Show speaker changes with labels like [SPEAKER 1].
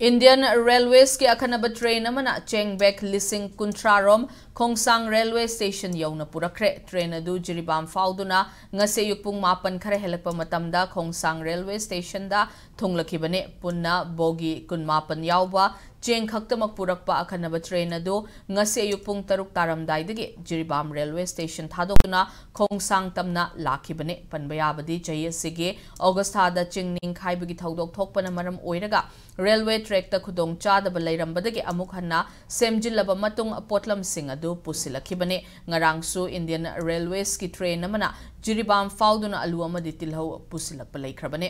[SPEAKER 1] Indian Railways ki akhanaba train amana Chengbek Lising Kuntrarom Khongsang Railway Station yauna purakre train adu Jiribam fauduna ngase yukpung mapan khare helakpa matamda Khongsang Railway Station da thunglakibane punna bogi kunmapan yawba da chingning khaibagi thodok thokpana maram oiraga railway track ta khudong chadaba leirambadagi amuk hanna semjilaba matung potlam sing adu pusilakibane ngarangsu indian railways ki train amana jiribam fauduna alu amadi tilhau pusilakpa leikrabane